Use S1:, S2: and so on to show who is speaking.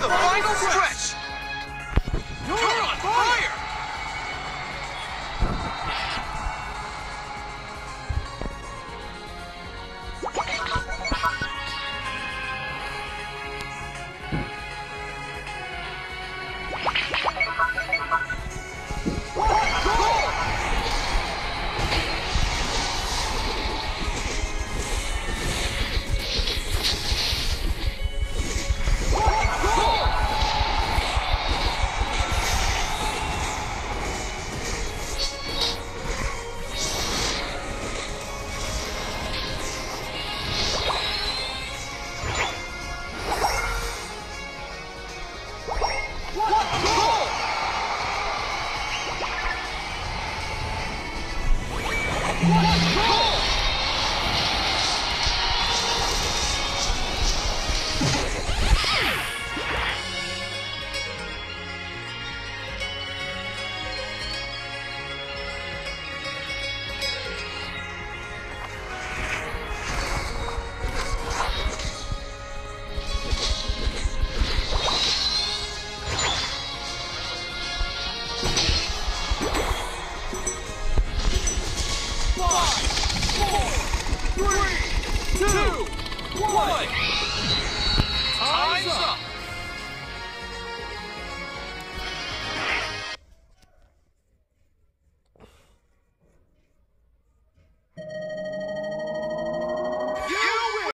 S1: The Final stretch. What? Time's up!